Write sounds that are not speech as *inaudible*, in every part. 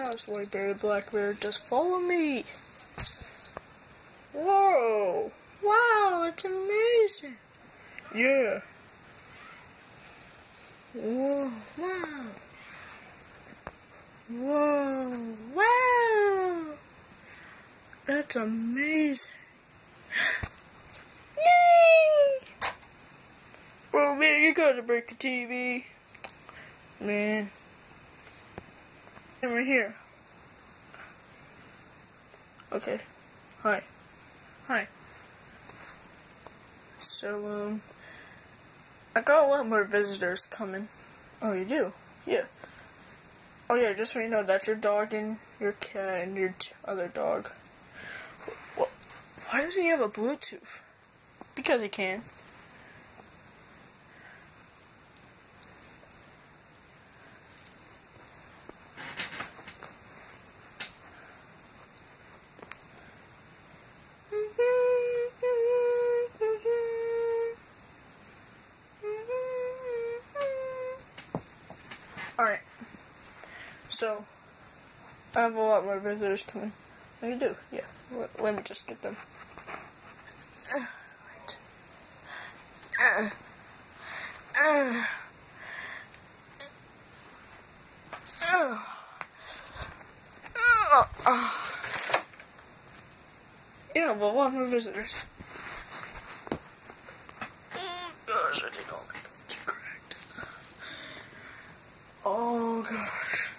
house, Black Bear. Just follow me. Whoa! Wow, it's amazing. Yeah. Whoa! Wow! Whoa! Wow! That's amazing. *gasps* Yay! Bro, man, you gotta break the TV. Man. And we're here. Okay. Hi. Hi. So, um, I got a lot more visitors coming. Oh, you do? Yeah. Oh, yeah, just so you know, that's your dog and your cat and your other dog. Wh- Why does he have a Bluetooth? Because he can. Alright. So, I have a lot more visitors coming. Oh, you do? Yeah. Let, let me just get them. Uh, right. Uh, uh. Yeah, well, a lot more visitors. Oh, gosh, I think all my bones are cracked. Oh, gosh.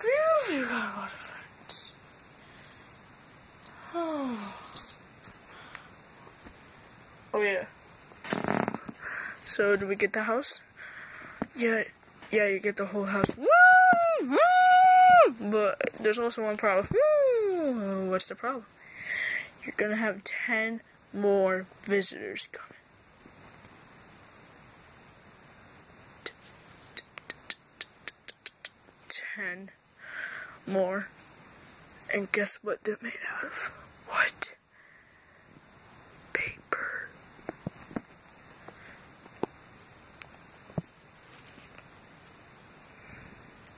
Phew, you got a lot of friends. Oh. Oh, yeah. So, do we get the house? Yeah, yeah, you get the whole house. Woo! But there's also one problem. What's the problem? You're gonna have 10 more visitors coming. Ten more. And guess what they're made out of? What? Paper.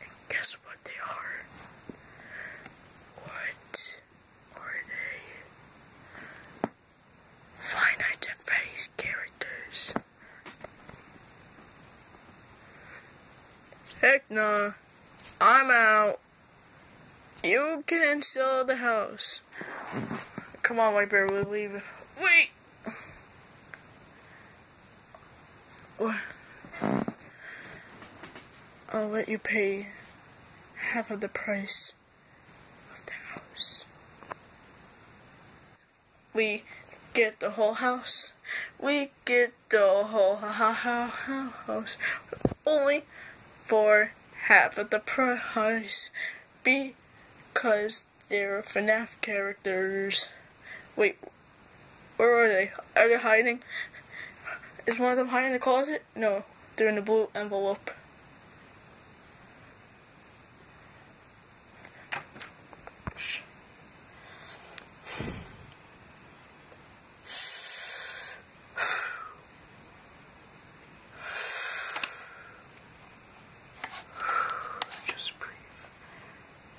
And guess what they are? What are they? Finite face characters. Heck nah. I'm out. You can sell the house. Come on, White Bear, we'll leave. Wait! What? I'll let you pay half of the price of the house. We get the whole house. We get the whole house. Only for half of the price because they're FNAF characters. Wait, where are they? Are they hiding? Is one of them hiding in the closet? No, they're in the blue envelope. Shh. Just breathe.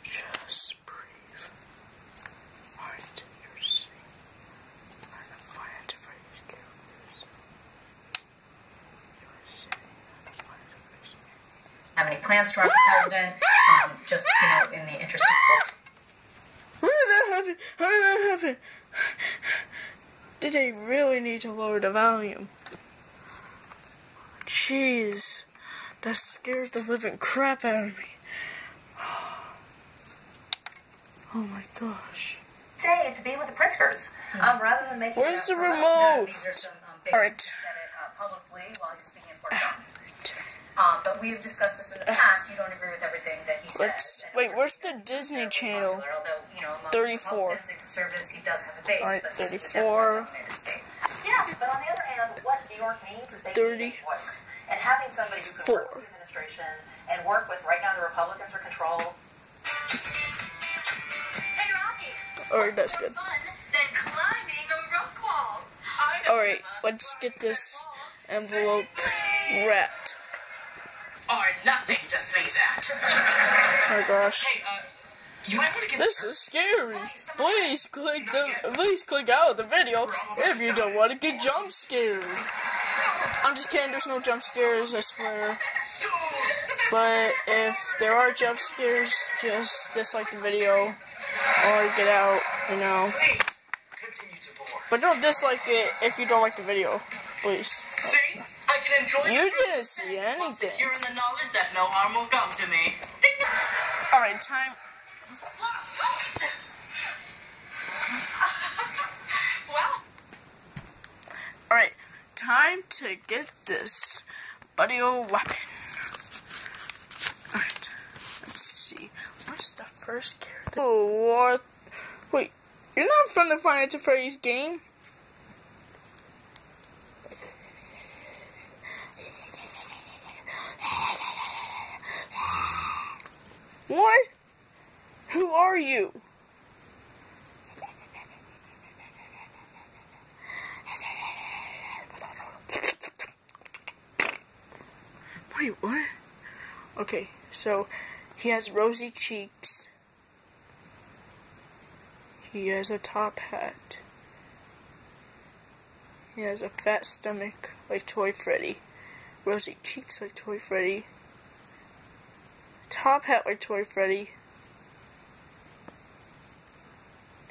Just breathe. Mind your seat. And the fire to face characters. You're sitting on the fire to face have any to run for president. Um, just you know, in the interest of How did that happen? How did that happen? Did they really need to lower the volume? Jeez, that scares the living crap out of me. *sighs* Oh my gosh. Stay to be with the Pritzkers, um, rather than making. Where's the up for remote? no, these are some um, big All right. he it uh, publicly while he speaking in Fort John. Um, but we've discussed this in the past. You don't agree with everything that he said. Let's- and of wait, where's the Disney Channel? popular, although, you know, among 34. And conservatives, he does have a base. All right, but this is a 34. State. Yes, but on the other hand, what New York needs is they Thirty. need a voice. And having somebody who can Four. work with the administration and work with right now the Republicans are control. Hey, Rocky. Alright, that's good. Fun than climbing a rock wall. Alright, let's get this envelope wrapped. Are nothing to sneeze at. *laughs* Oh my gosh. hey, uh, you might get This is scary. Please click the please click out of the video if you don't want to get jump scared. I'm just kidding, there's no jump scares, I swear. But if there are jump scares, just dislike the video or get out, you know. Please, continue to bore. But don't dislike it if you don't like the video, please. See? I can enjoy You the didn't see while anything. secure in the knowledge that no harm will come to me. Alright, time. *laughs* Well, Alright, time to get this audio weapon. Alright, let's see. What's the first character? Oh, what? Wait, you're not from the Final Freddy's game? What? Who are you? Wait, what? Okay, so he has rosy cheeks. He has a top hat. He has a fat stomach like Toy Freddy. Rosy cheeks like Toy Freddy. Top hat like Toy Freddy.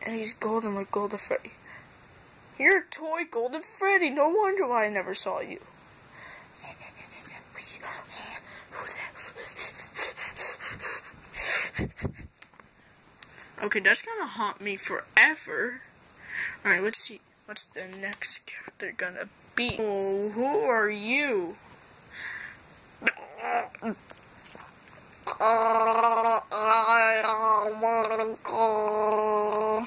And he's golden like Golden Freddy. You're a toy Golden Freddy. No wonder why I never saw you. Okay, that's gonna haunt me forever. Alright, let's see. What's the next character gonna be? Oh, who are you? I wanna go.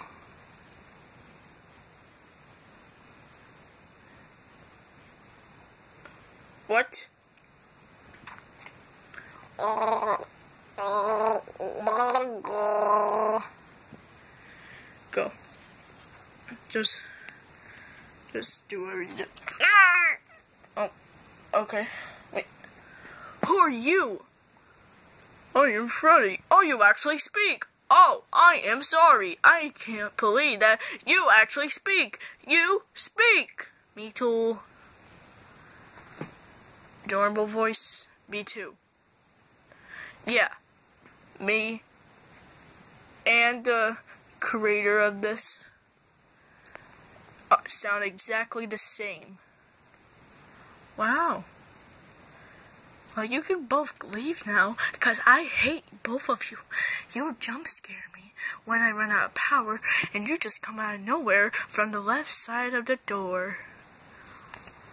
What? Go. Just, just do whatever you do. Ah! Oh, okay. Wait. Who are you? I am Freddy. Oh, you actually speak. Oh, I am sorry. I can't believe that you actually speak. You speak. Me too. Adorable voice. Me too. Yeah. Me. And the creator of this uh, sound exactly the same. Wow. Well, you can both leave now, because I hate both of you. You jump scare me when I run out of power, and you just come out of nowhere from the left side of the door.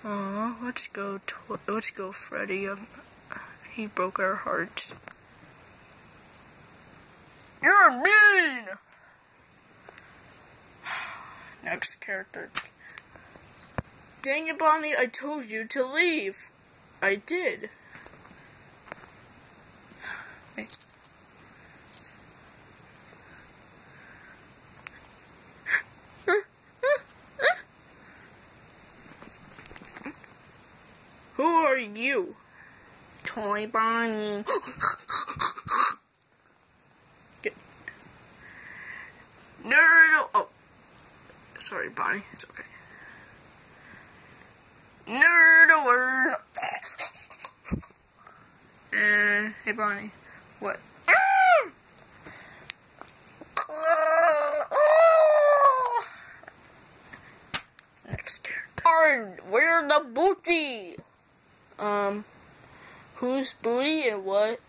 Aw, let's go, let's go, Freddy. Um, he broke our hearts. You're mean! Next character. Dang it, Bonnie, I told you to leave. I did. Wait. Who are you? Toy Bonnie. *gasps* *laughs* Get. Nerd. Oh. Sorry, Bonnie. It's okay. Nerd alert. Uh, hey, Bonnie. What? Next character. Where the booty? Um, whose booty and what?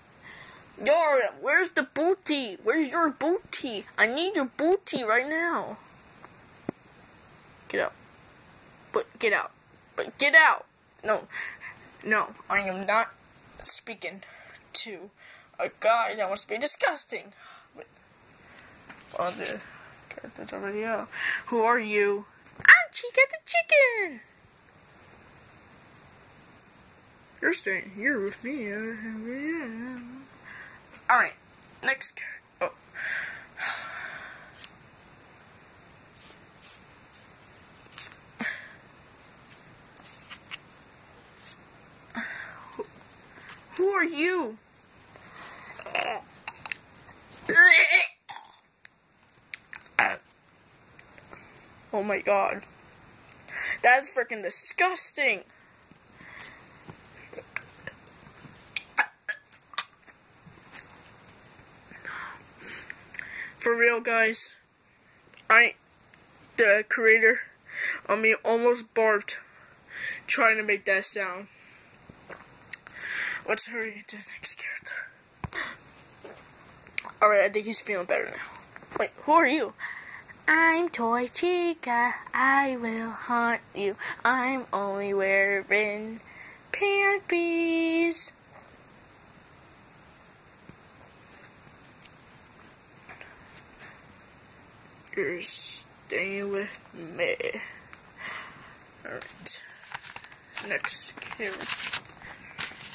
Yar, where's the booty? Where's your booty? I need your booty right now. Get out. But get out. But get out. No. No, I am not speaking to a guy that wants to be disgusting. Well, the character's already out. Who are you? I'm Chica the Chicken! You're staying here with me. Alright, next character. Oh. Who are you? Oh my god. That's freaking disgusting. For real, guys. I, the creator, I mean, almost barfed trying to make that sound. Let's hurry into the next character. Alright, I think he's feeling better now. Wait, who are you? I'm Toy Chica. I will haunt you. I'm only wearing panties. You're staying with me. Alright. Next character.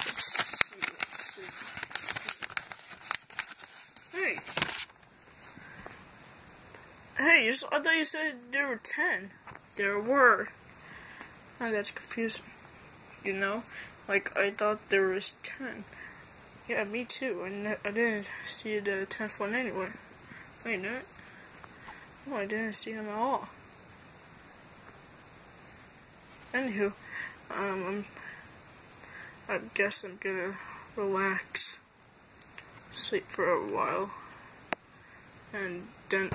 Let's see, let's see. Hey. You I thought you said there were ten. There were. Oh, that's confusing. You know? Like, I thought there was ten. Yeah, me too. I, ne- I didn't see the tenth one anywhere. Wait, no. No, I didn't see him at all. Anywho, um, I guess I'm gonna relax, sleep for a while, and then